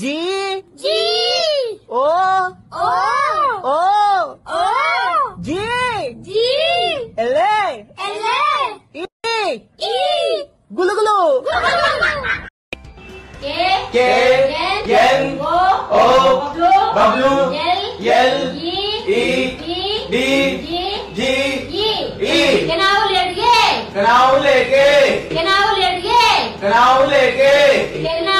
जी। जी। ओ। ओ। ओ। ओ। जी। जी। L. L. E. ई। गुलू गुलू K. K. N. O. O. W L. E. E. D. G. E. केनाउ लेट गए। केनाउ लेके। गए केनाउ लेट गए। केनाउ लेके। गए केनाउ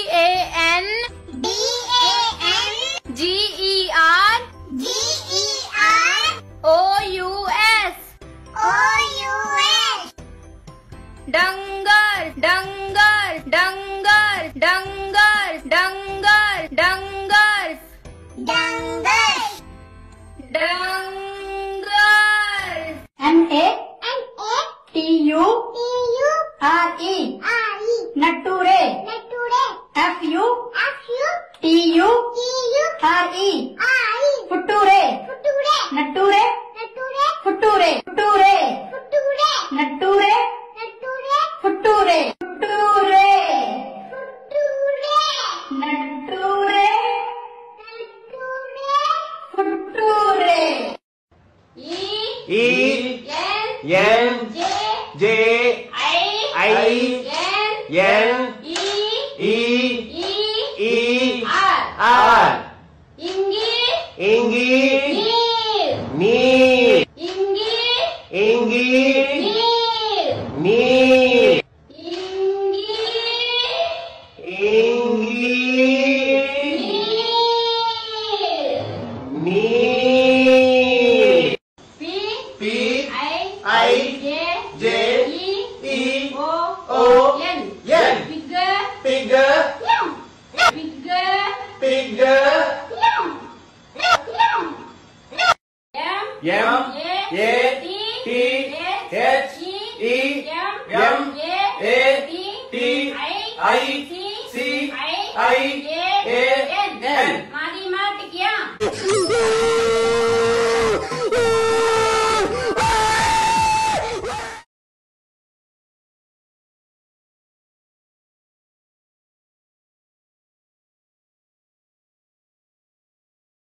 dangar, dangar, dangars, Dangas dangars. N A N A T U T U R E. R E. Nature Nature F U Future E E N N J J I I N N E E E E R. R. Ingi Ingi Neer Ni Ingi Ingi Ingi Ingi Neer Ni P P I J J E E O O N N Bigger Bigger Yum E